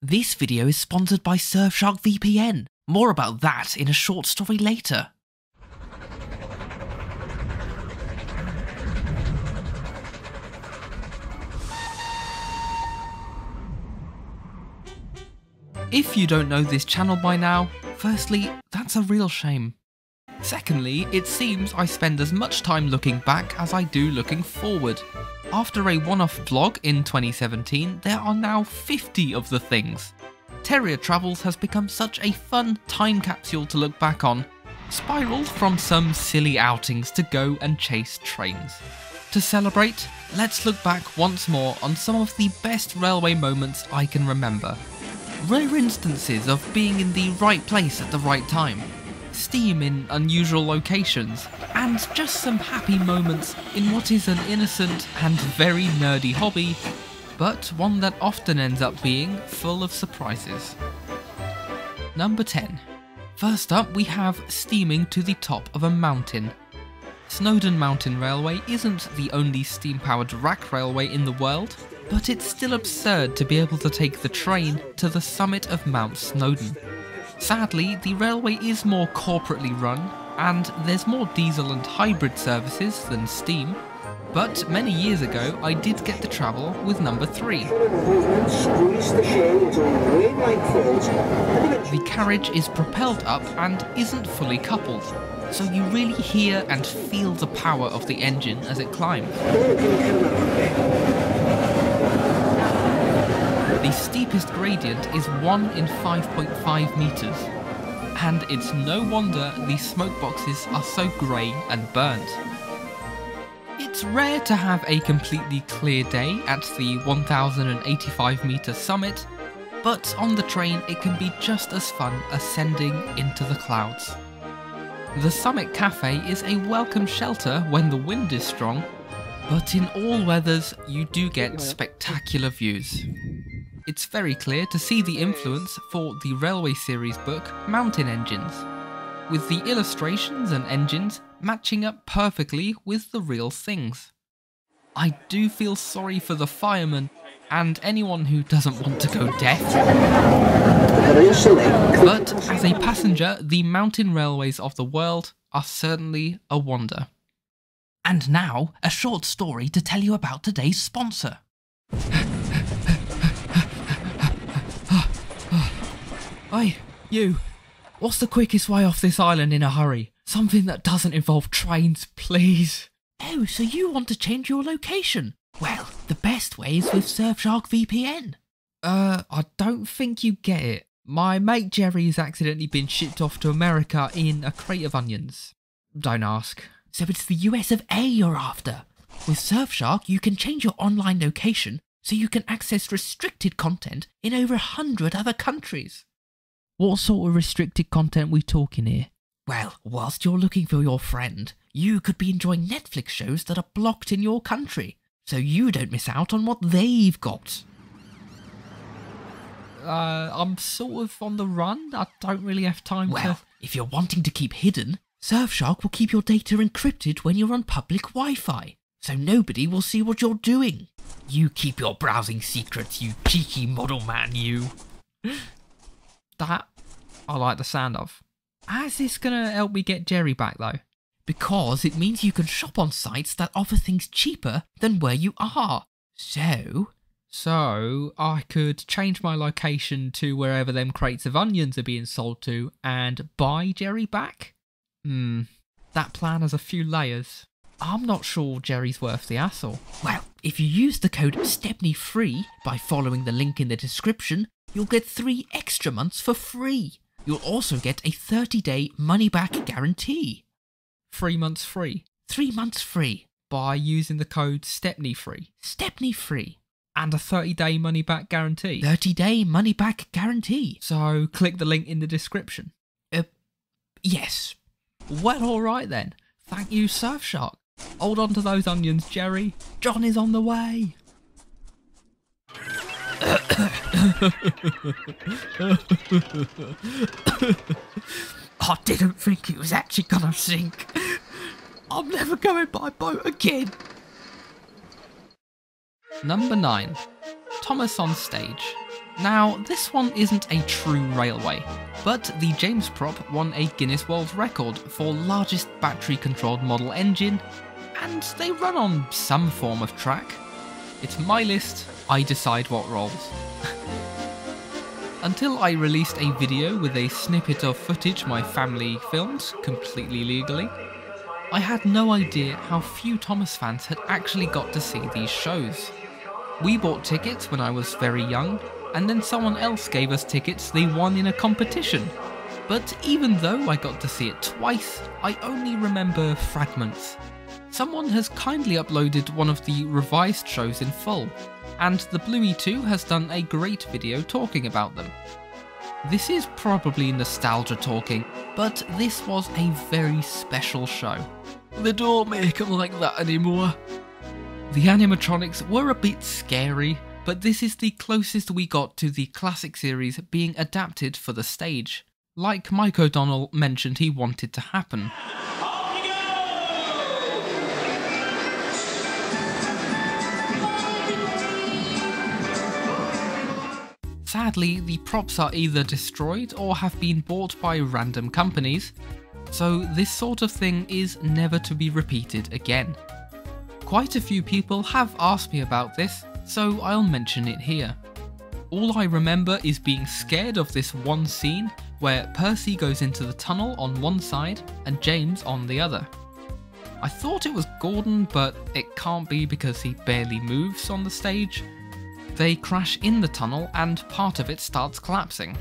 This video is sponsored by Surfshark VPN. More about that in a short story later. If you don't know this channel by now, firstly, that's a real shame. Secondly, it seems I spend as much time looking back as I do looking forward. After a one-off vlog in 2017, there are now 50 of the things. Terrier Travels has become such a fun time capsule to look back on, spiraled from some silly outings to go and chase trains. To celebrate, let's look back once more on some of the best railway moments I can remember. Rare instances of being in the right place at the right time, steam in unusual locations, and just some happy moments in what is an innocent and very nerdy hobby, but one that often ends up being full of surprises. Number 10. First up, we have steaming to the top of a mountain. Snowdon Mountain Railway isn't the only steam powered rack railway in the world, but it's still absurd to be able to take the train to the summit of Mount Snowdon. Sadly, the railway is more corporately run, and there's more diesel and hybrid services than steam. But many years ago, I did get to travel with number 3. The carriage is propelled up and isn't fully coupled, so you really hear and feel the power of the engine as it climbs. The steepest gradient is 1 in 5.5 metres, and it's no wonder these smoke boxes are so grey and burnt. It's rare to have a completely clear day at the 1085 metre summit, but on the train it can be just as fun ascending into the clouds. The Summit Cafe is a welcome shelter when the wind is strong, but in all weathers you do get spectacular views. It's very clear to see the influence for the Railway Series book Mountain Engines, with the illustrations and engines matching up perfectly with the real things. I do feel sorry for the firemen and anyone who doesn't want to go deaf. But as a passenger, the mountain railways of the world are certainly a wonder. And now, a short story to tell you about today's sponsor. Oi, you. What's the quickest way off this island in a hurry? Something that doesn't involve trains, please. Oh, so you want to change your location? Well, the best way is with Surfshark VPN. Uh, I don't think you get it. My mate Jerry has accidentally been shipped off to America in a crate of onions. Don't ask. So it's the US of A you're after. With Surfshark, you can change your online location so you can access restricted content in over a hundred other countries. What sort of restricted content we talking here? Well, whilst you're looking for your friend, you could be enjoying Netflix shows that are blocked in your country, so you don't miss out on what they've got. Uh, I'm sort of on the run. I don't really have time well, to. if you're wanting to keep hidden, Surfshark will keep your data encrypted when you're on public Wi Fi, so nobody will see what you're doing. You keep your browsing secrets, you cheeky model man, you. That I like the sound of. How's this gonna help me get Jerry back though? Because it means you can shop on sites that offer things cheaper than where you are. So. So, I could change my location to wherever them crates of onions are being sold to and buy Jerry back? Hmm, that plan has a few layers. I'm not sure Jerry's worth the hassle. Well, if you use the code STEPNEYFREE by following the link in the description, you'll get three extra months for free. You'll also get a 30 day money back guarantee. Three months free. Three months free. By using the code STEPNEYFREE. Stepney free. And a 30 day money back guarantee. 30 day money back guarantee. So click the link in the description. Uh, yes. Well, alright then. Thank you, Surfshark. Hold on to those onions, Jerry. Jon is on the way. I didn't think it was actually gonna sink. I'm never going by boat again. Number 9. Thomas on stage. Now, this one isn't a true railway, but the James Prop won a Guinness World Record for largest battery controlled model engine, and they run on some form of track. It's my list, I decide what rolls. Until I released a video with a snippet of footage my family filmed, completely legally, I had no idea how few Thomas fans had actually got to see these shows. We bought tickets when I was very young, and then someone else gave us tickets they won in a competition. But even though I got to see it twice, I only remember fragments. Someone has kindly uploaded one of the revised shows in full, and the Bluey 2 has done a great video talking about them. This is probably nostalgia talking, but this was a very special show. They don't make them like that anymore. The animatronics were a bit scary, but this is the closest we got to the classic series being adapted for the stage, like Mike O'Donnell mentioned he wanted to happen. Sadly, the props are either destroyed or have been bought by random companies, so this sort of thing is never to be repeated again. Quite a few people have asked me about this, so I'll mention it here. All I remember is being scared of this one scene where Percy goes into the tunnel on one side and James on the other. I thought it was Gordon, but it can't be because he barely moves on the stage, they crash in the tunnel and part of it starts collapsing.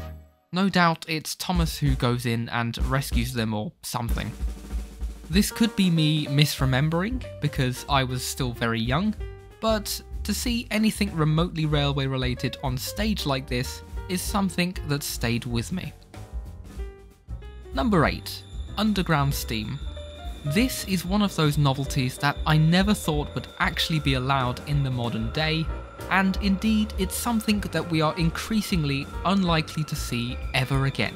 No doubt it's Thomas who goes in and rescues them or something. This could be me misremembering because I was still very young, but to see anything remotely railway related on stage like this is something that stayed with me. Number 8 Underground Steam. This is one of those novelties that I never thought would actually be allowed in the modern day, and indeed it's something that we are increasingly unlikely to see ever again.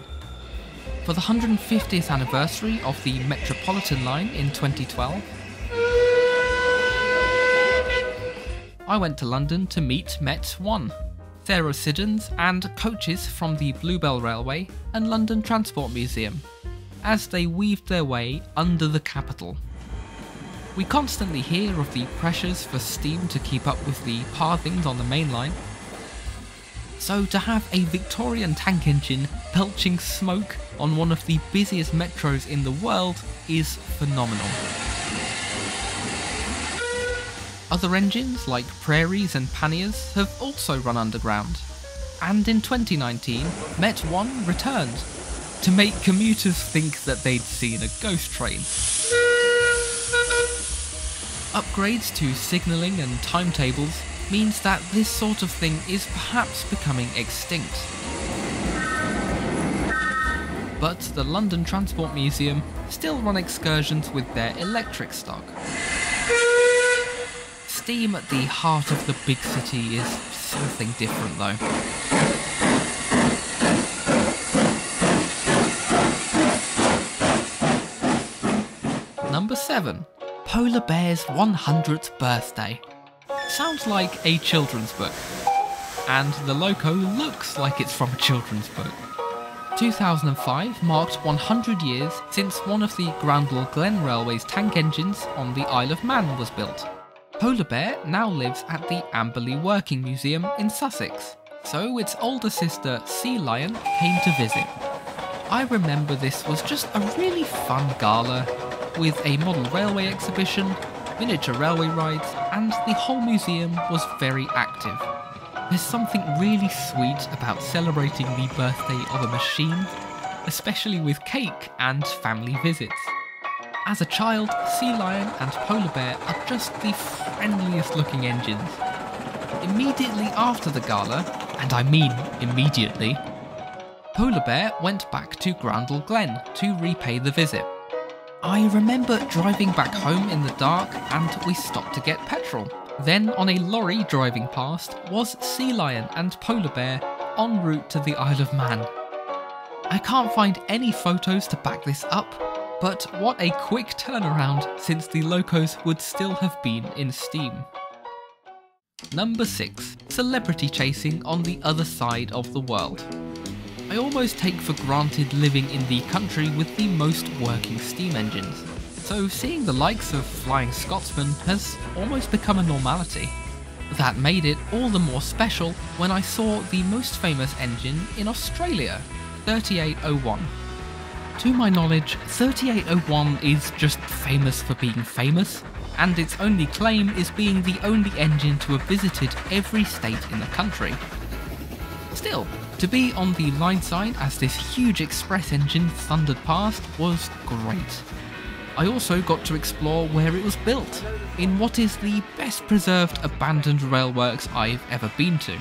For the 150th anniversary of the Metropolitan line in 2012, I went to London to meet Met 1, Sarah Siddons and coaches from the Bluebell Railway and London Transport Museum, as they weaved their way under the capital. We constantly hear of the pressures for steam to keep up with the pathings on the main line. So to have a Victorian tank engine belching smoke on one of the busiest metros in the world is phenomenal. Other engines like Prairies and Panniers have also run underground. And in 2019, Met 1 returned to make commuters think that they'd seen a ghost train. Upgrades to signalling and timetables means that this sort of thing is perhaps becoming extinct. But the London Transport Museum still run excursions with their electric stock. Steam at the heart of the big city is something different though. Number 7. Polar Bear's 100th birthday. Sounds like a children's book. And the loco looks like it's from a children's book. 2005 marked 100 years since one of the Groudle Glen Railway's tank engines on the Isle of Man was built. Polar Bear now lives at the Amberley Working Museum in Sussex, so its older sister Sea Lion came to visit. I remember this was just a really fun gala with a model railway exhibition, miniature railway rides, and the whole museum was very active. There's something really sweet about celebrating the birthday of a machine, especially with cake and family visits. As a child, Sea Lion and Polar Bear are just the friendliest looking engines. Immediately after the gala, and I mean immediately, Polar Bear went back to Groudle Glen to repay the visit. I remember driving back home in the dark and we stopped to get petrol. Then, on a lorry driving past, was Sea Lion and Polar Bear en route to the Isle of Man. I can't find any photos to back this up, but what a quick turnaround since the locos would still have been in steam. Number 6. celebrity chasing on the other side of the world. I almost take for granted living in the country with the most working steam engines, so seeing the likes of Flying Scotsman has almost become a normality. That made it all the more special when I saw the most famous engine in Australia, 3801. To my knowledge, 3801 is just famous for being famous, and its only claim is being the only engine to have visited every state in the country. Still, to be on the line side as this huge express engine thundered past was great. I also got to explore where it was built, in what is the best preserved abandoned railworks I've ever been to.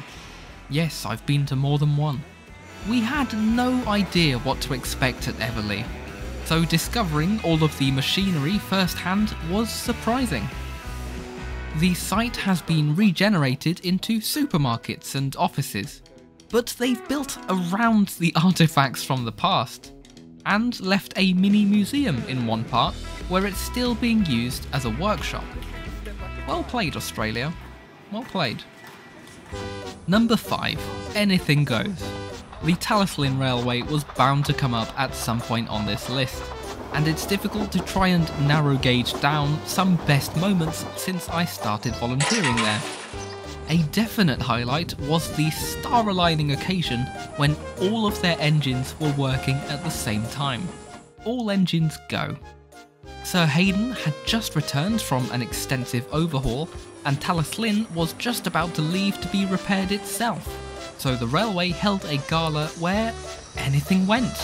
Yes, I've been to more than one. We had no idea what to expect at Eveleigh, so discovering all of the machinery firsthand was surprising. The site has been regenerated into supermarkets and offices, but they've built around the artifacts from the past and left a mini museum in one part where it's still being used as a workshop. Well played, Australia. Well played. Number 5. Anything Goes. The Talyllyn Railway was bound to come up at some point on this list, and it's difficult to try and narrow gauge down some best moments since I started volunteering there. A definite highlight was the star-aligning occasion when all of their engines were working at the same time. All engines go. Sir Haydn had just returned from an extensive overhaul, and Talyllyn was just about to leave to be repaired itself, so the railway held a gala where anything went.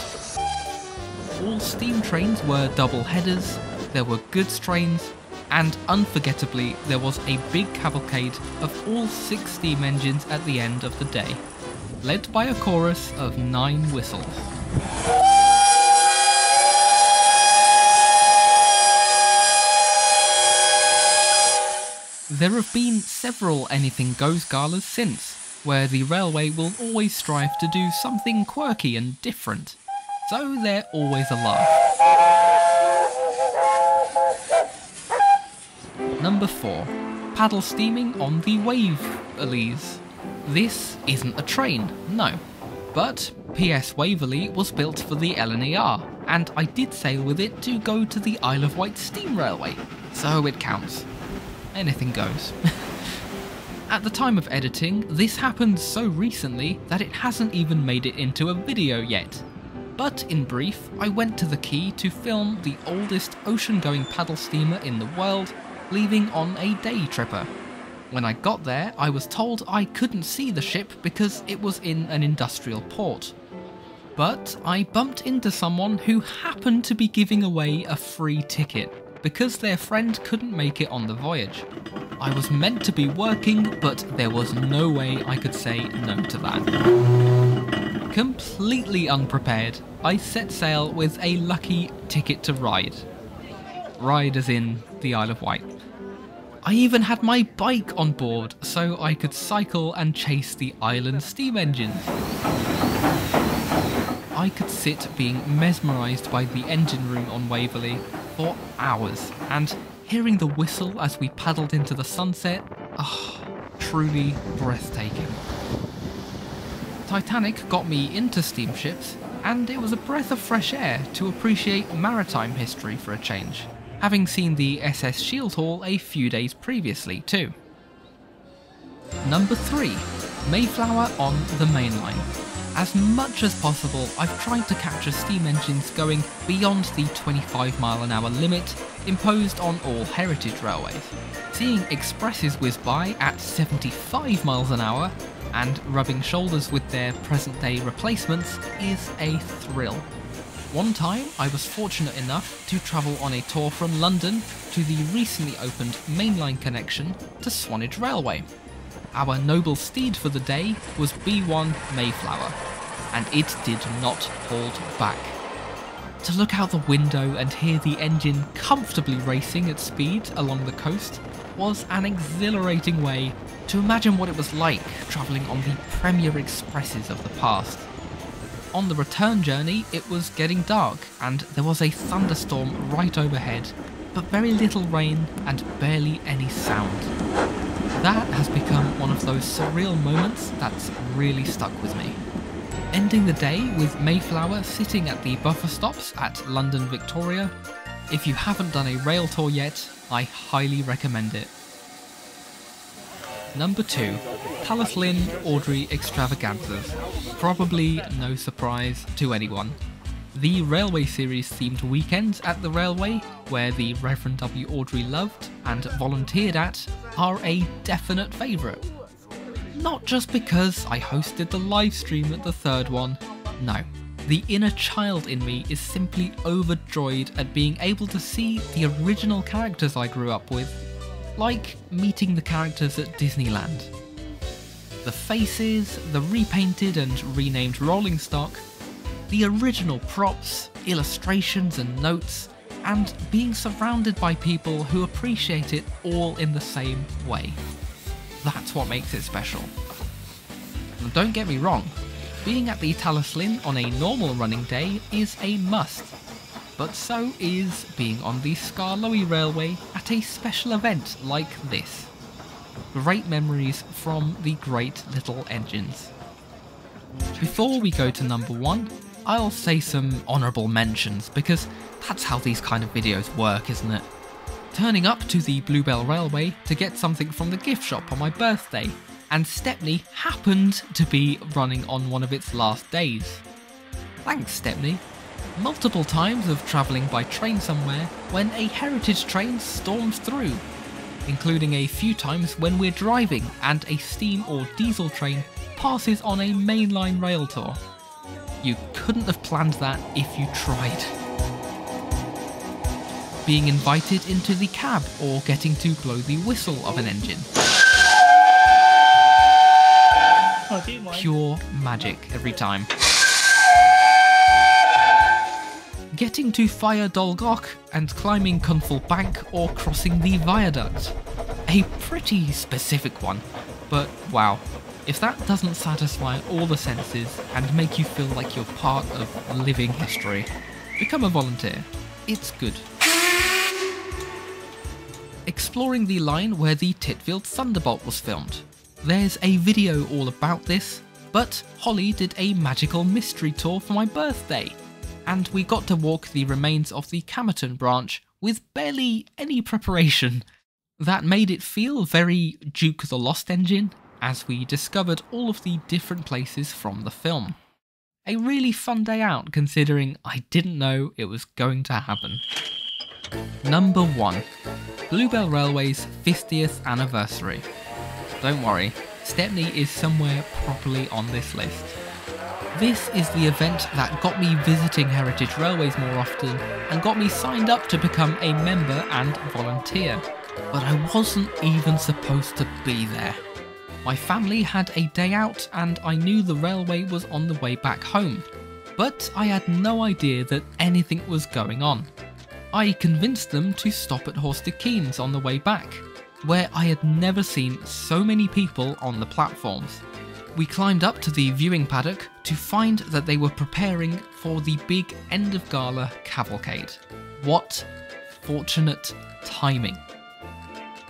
All steam trains were double headers, there were goods trains, and unforgettably, there was a big cavalcade of all six steam engines at the end of the day, led by a chorus of nine whistles. There have been several Anything Goes galas since, where the railway will always strive to do something quirky and different, so they're always a laugh. Number 4. Paddle steaming on the Waverleys. This isn't a train, no. But PS Waverley was built for the LNER, and I did sail with it to go to the Isle of Wight Steam Railway, so it counts. Anything goes. At the time of editing, this happened so recently that it hasn't even made it into a video yet. But in brief, I went to the quay to film the oldest ocean going paddle steamer in the world leaving on a day tripper. When I got there, I was told I couldn't see the ship because it was in an industrial port. But I bumped into someone who happened to be giving away a free ticket because their friend couldn't make it on the voyage. I was meant to be working, but there was no way I could say no to that. Completely unprepared, I set sail with a lucky ticket to ride. Ride as in the Isle of Wight. I even had my bike on board so I could cycle and chase the island steam engines. I could sit being mesmerised by the engine room on Waverley for hours and hearing the whistle as we paddled into the sunset, oh, truly breathtaking. Titanic got me into steamships, and it was a breath of fresh air to appreciate maritime history for a change having seen the SS Shield Shieldhall a few days previously too. Number 3. Mayflower on the mainline. As much as possible, I've tried to capture steam engines going beyond the 25 mile an hour limit imposed on all heritage railways. Seeing expresses whiz by at 75 miles an hour and rubbing shoulders with their present day replacements is a thrill. One time, I was fortunate enough to travel on a tour from London to the recently opened mainline connection to Swanage Railway. Our noble steed for the day was B1 Mayflower, and it did not hold back. To look out the window and hear the engine comfortably racing at speed along the coast was an exhilarating way to imagine what it was like travelling on the premier expresses of the past. On the return journey, it was getting dark, and there was a thunderstorm right overhead, but very little rain and barely any sound. That has become one of those surreal moments that's really stuck with me. Ending the day with Mayflower sitting at the buffer stops at London Victoria. If you haven't done a rail tour yet, I highly recommend it. Number 2. Tallis Lynn Audrey Extravaganzas. Probably no surprise to anyone. The Railway Series themed weekends at the Railway, where the Reverend W. Awdry loved and volunteered at, are a definite favourite. Not just because I hosted the live stream at the third one, no. The inner child in me is simply overjoyed at being able to see the original characters I grew up with, like meeting the characters at Disneyland. The faces, the repainted and renamed rolling stock, the original props, illustrations and notes, and being surrounded by people who appreciate it all in the same way. That's what makes it special. And don't get me wrong, being at the Talyllyn on a normal running day is a must, but so is being on the Skarloey Railway at a special event like this. Great memories from the great little engines. Before we go to number one, I'll say some honourable mentions because that's how these kind of videos work, isn't it? Turning up to the Bluebell Railway to get something from the gift shop on my birthday, and Stepney happened to be running on one of its last days. Thanks, Stepney. Multiple times of travelling by train somewhere when a heritage train storms through, including a few times when we're driving and a steam or diesel train passes on a mainline rail tour. You couldn't have planned that if you tried. Being invited into the cab or getting to blow the whistle of an engine. Pure magic every time. Getting to fire Dolgoch and climbing Cynfal Bank or crossing the viaduct. A pretty specific one, but wow, if that doesn't satisfy all the senses and make you feel like you're part of living history, become a volunteer. It's good. Exploring the line where the Titfield Thunderbolt was filmed. There's a video all about this, but Holly did a magical mystery tour for my birthday, and we got to walk the remains of the Camerton branch with barely any preparation. That made it feel very Duke the Lost Engine, as we discovered all of the different places from the film. A really fun day out considering I didn't know it was going to happen. Number 1 Bluebell Railway's 50th anniversary. Don't worry, Stepney is somewhere properly on this list. This is the event that got me visiting Heritage Railways more often and got me signed up to become a member and volunteer. But I wasn't even supposed to be there. My family had a day out and I knew the railway was on the way back home, but I had no idea that anything was going on. I convinced them to stop at Horsted Keynes on the way back, where I had never seen so many people on the platforms. We climbed up to the viewing paddock to find that they were preparing for the big end of gala cavalcade. What fortunate timing.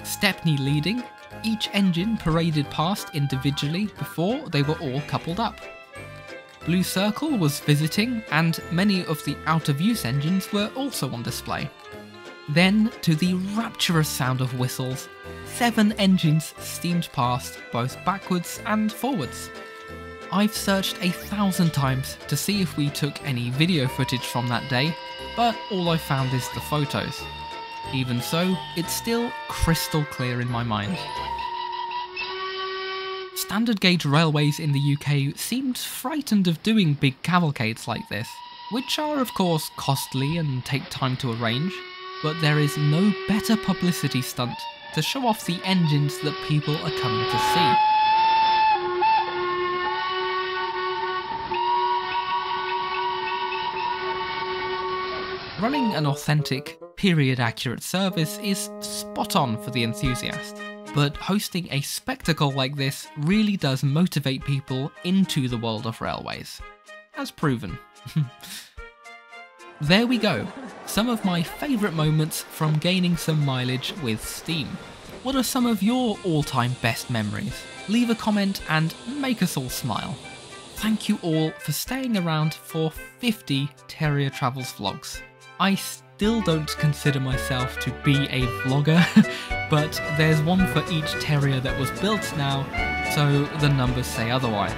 Stepney leading, each engine paraded past individually before they were all coupled up. Blue Circle was visiting, and many of the out of use engines were also on display. Then, to the rapturous sound of whistles, seven engines steamed past both backwards and forwards. I've searched a thousand times to see if we took any video footage from that day, but all I found is the photos. Even so, it's still crystal clear in my mind. Standard gauge railways in the UK seemed frightened of doing big cavalcades like this, which are of course costly and take time to arrange, but there is no better publicity stunt to show off the engines that people are coming to see. Running an authentic, period accurate service is spot on for the enthusiast, but hosting a spectacle like this really does motivate people into the world of railways. As proven. there we go, some of my favourite moments from gaining some mileage with Steam. What are some of your all-time best memories? Leave a comment and make us all smile. Thank you all for staying around for 50 Terrier Travels vlogs. I still don't consider myself to be a vlogger, but there's one for each terrier that was built now, so the numbers say otherwise.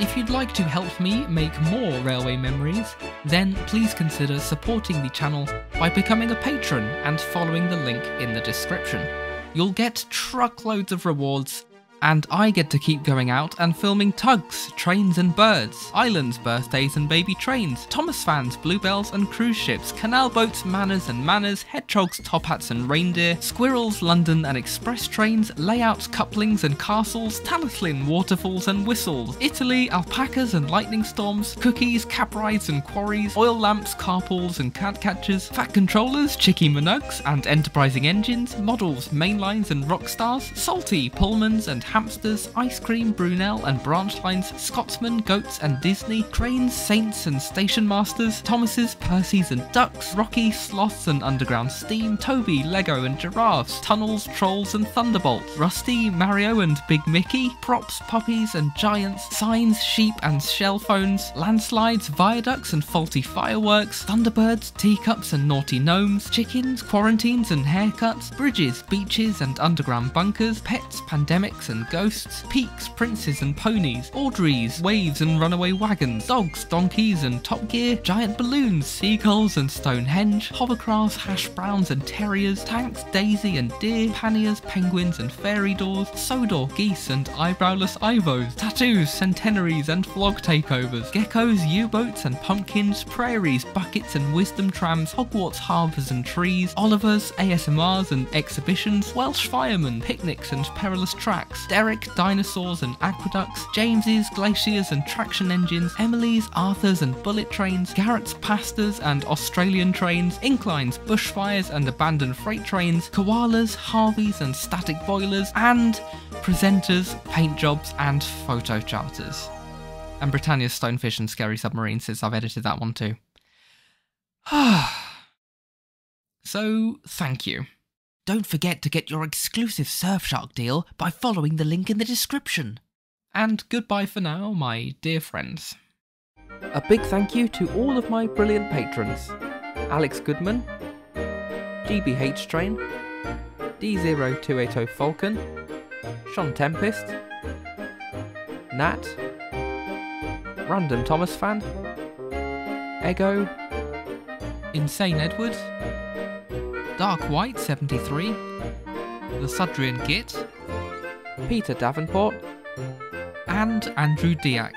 If you'd like to help me make more railway memories, then please consider supporting the channel by becoming a patron and following the link in the description. You'll get truckloads of rewards and I get to keep going out and filming tugs, trains and birds, islands, birthdays and baby trains, Thomas fans, bluebells and cruise ships, canal boats, manners and manners, hedgehogs, top hats and reindeer, squirrels, London and express trains, layouts, couplings and castles, Talyllyn, waterfalls and whistles, Italy, alpacas and lightning storms, cookies, cap rides and quarries, oil lamps, carpools and cat catchers, fat controllers, chicky minogues and enterprising engines, models, mainlines and rock stars, salty, pullmans and hamsters, ice cream, Brunel and branch lines, Scotsman, goats and Disney, cranes, saints and station masters, Thomases, Percys and ducks, Rocky, sloths and underground steam, Toby, Lego and giraffes, tunnels, trolls and thunderbolts, Rusty, Mario and Big Mickey, props, puppies and giants, signs, sheep and shell phones, landslides, viaducts and faulty fireworks, thunderbirds, teacups and naughty gnomes, chickens, quarantines and haircuts, bridges, beaches and underground bunkers, pets, pandemics and ghosts, peaks, princes and ponies, Awdrys, waves and runaway wagons, dogs, donkeys and Top Gear, giant balloons, seagulls and Stonehenge, hovercrafts, hash browns and terriers, tanks, daisy and deer, panniers, penguins and fairy doors, sodor, geese and eyebrowless ivos, tattoos, centenaries and vlog takeovers, geckos, U-boats and pumpkins, prairies, buckets and wisdom trams, Hogwarts harbours and trees, Olivers, ASMRs and exhibitions, Welsh firemen, picnics and perilous tracks, Derek, dinosaurs and aqueducts, James's, glaciers and traction engines, Emily's, Arthur's and bullet trains, Garratt's pastas and Australian trains, inclines, bushfires and abandoned freight trains, koalas, Harveys and static boilers, and presenters, paint jobs and photo charters. And Britannia's Stonefish and Scary Submarine since I've edited that one too. so, thank you. Don't forget to get your exclusive Surfshark deal by following the link in the description. And goodbye for now, my dear friends. A big thank you to all of my brilliant patrons Alex Goodman, GBH Train, D0280 Falcon, Sean Tempest, Nat, Random Thomas Fan, Ego, Insane Edward, Dark White 73, the Sudrian Git, Peter Davenport, and Andrew Diak.